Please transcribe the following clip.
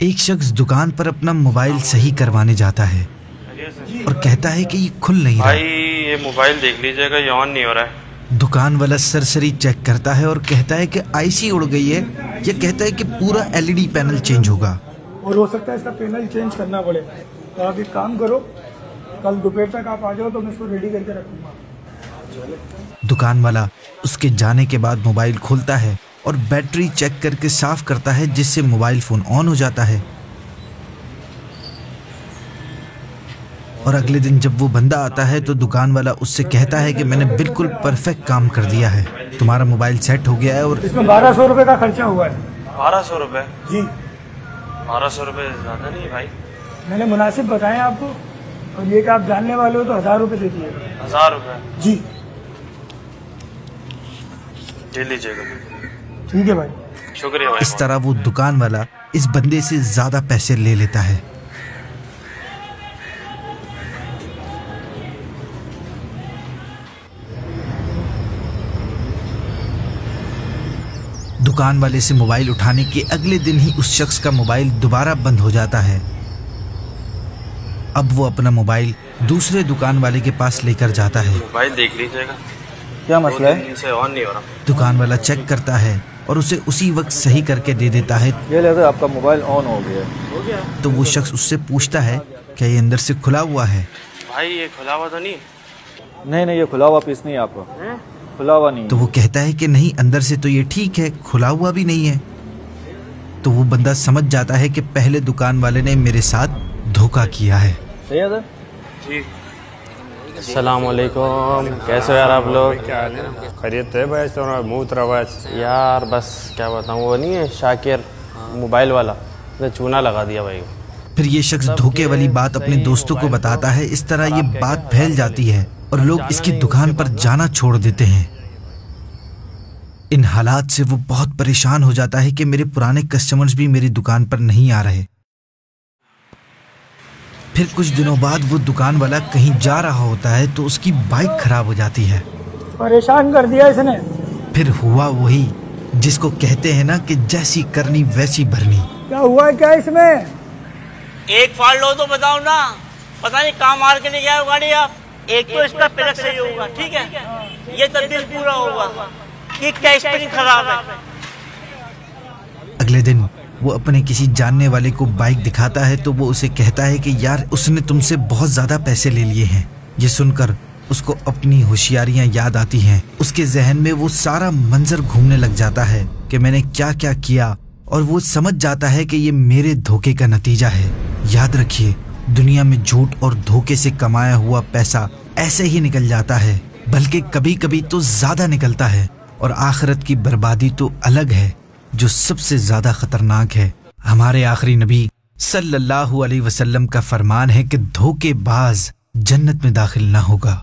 एक शख्स दुकान पर अपना मोबाइल सही करवाने जाता है और कहता है कि ये खुल नहीं भाई रहा ये मोबाइल देख लीजिएगा ये ऑन नहीं हो रहा है। दुकान वाला सरसरी चेक करता है और कहता है कि आईसी उड़ गई है। या कहता है कि पूरा एलईडी पैनल चेंज होगा। और हो सकता है इसका पैनल चेंज करना पड़े। तो आप एक काम करो कल दोपहर तक आप आ जाओ तो मैं इसको रेडी करके रखूँगा। दुकान वाला उसके जाने के बाद मोबाइल खोलता है और बैटरी चेक करके साफ़ करता है जिससे मोबाइल फ़ोन ऑन हो जाता है। और अगले दिन जब वो बंदा आता है तो दुकान वाला उससे कहता है कि मैंने बिल्कुल परफेक्ट काम कर दिया है। तुम्हारा मोबाइल सेट हो गया है और इसमें बारह सौ रुपये का खर्चा हुआ है। बारह सौ रुपये जी। बारह सौ रुपये ज़्यादा नहीं है भाई। मैंने मुनासिब बताया आपको और ये कि आप जानने वाले हो तो हज़ार रुपये दे दिए। हज़ार रुपये जी। ले लीजिएगा। ठीक है भाई। शुक्रिया भाई इस तरह वो दुकान वाला इस बंदे से ज़्यादा पैसे ले लेता है। दुकान वाले से मोबाइल उठाने के अगले दिन ही उस शख्स का मोबाइल दोबारा बंद हो जाता है। अब वो अपना मोबाइल दूसरे दुकान वाले के पास लेकर जाता है। मोबाइल देख लीजिएगा। क्या मसला है? ऑन नहीं हो रहा। दुकान वाला चेक करता है और उसे उसी वक्त सही करके दे देता है। ये लेकर आपका मोबाइल ऑन हो गया। है तो वो शख्स उससे पूछता है क्या ये अंदर से खुला हुआ है? भाई ये खुला हुआ तो नहीं। नहीं नहीं ये खुला हुआ पीस नहीं है आपका। खुला हुआ नहीं तो वो कहता है कि नहीं अंदर से तो ये ठीक है खुला हुआ भी नहीं है। तो वो बंदा समझ जाता है कि पहले दुकान वाले ने मेरे साथ धोखा किया है। सही है सर? जी। असलकुम कैसे हो यार आप लोग? खरीद है भाई तो मूत रवाज यार बस क्या बताऊँ वो नहीं है शाकिर मोबाइल वाला। उसने चूना लगा दिया भाई। फिर ये शख्स धोखे वाली बात अपने दोस्तों को बताता है इस तरह ये बात फैल जाती है? और लोग इसकी दुकान पर जाना छोड़ देते हैं। इन हालात से वो बहुत परेशान हो जाता है कि मेरे पुराने कस्टमर्स भी मेरी दुकान पर नहीं आ रहे। फिर कुछ दिनों बाद वो दुकान वाला कहीं जा रहा होता है तो उसकी बाइक खराब हो जाती है। परेशान कर दिया इसने। फिर हुआ वही जिसको कहते हैं ना कि जैसी करनी वैसी भरनी। क्या हुआ क्या इसमें? एक फाड़ लो तो बताओ ना। पता नहीं काम मार के लेके गाड़ी आप। एक तो इसका पिलक सही होगा ठीक है? ये तब्दील पूरा होगा। ये क्या स्प्रिंग खराब है। अगले दिन वो अपने किसी जानने वाले को बाइक दिखाता है तो वो उसे कहता है कि यार, उसने तुमसे बहुत ज़्यादा पैसे ले लिए हैं। ये सुनकर उसको अपनी होशियारियाँ याद आती हैं। उसके जहन में वो सारा मंजर घूमने लग जाता है कि मैंने क्या क्या किया और वो समझ जाता है कि ये मेरे धोखे का नतीजा है। याद रखिए, दुनिया में झूठ और धोखे से कमाया हुआ पैसा ऐसे ही निकल जाता है, बल्कि कभी कभी तो ज़्यादा निकलता है और आखिरत की बर्बादी तो अलग है। जो सबसे ज़्यादा खतरनाक है। हमारे आखिरी नबी सल्लल्लाहु अलैहि वसल्लम का फरमान है कि धोखेबाज जन्नत में दाखिल ना होगा।